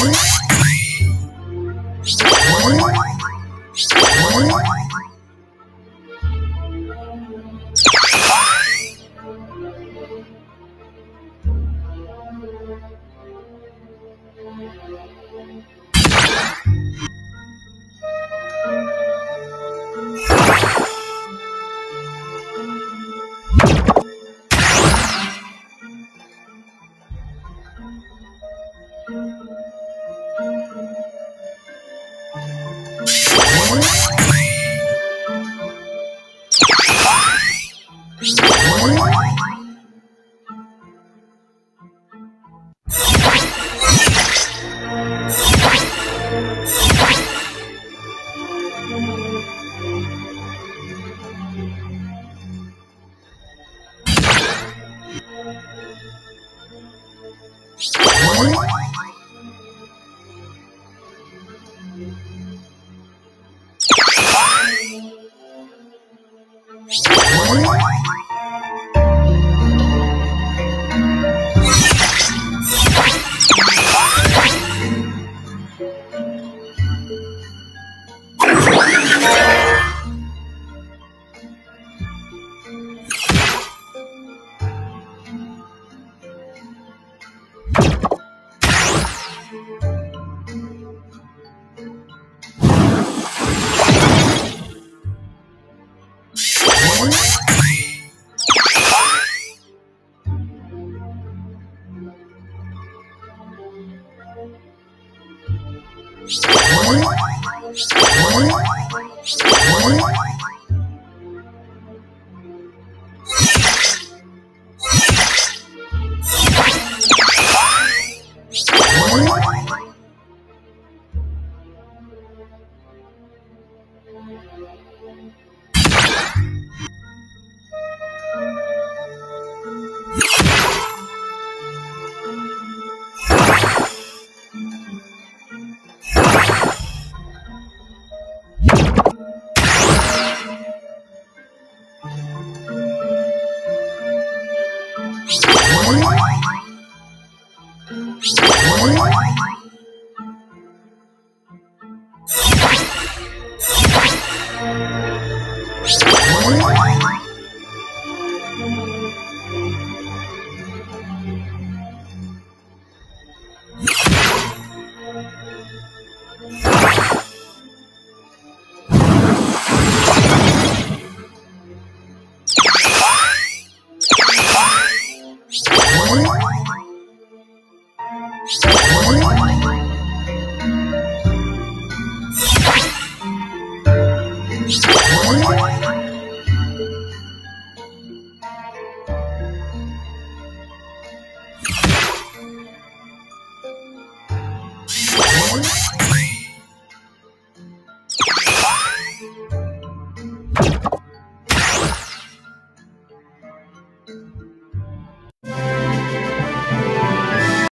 Thank. What? What? What? You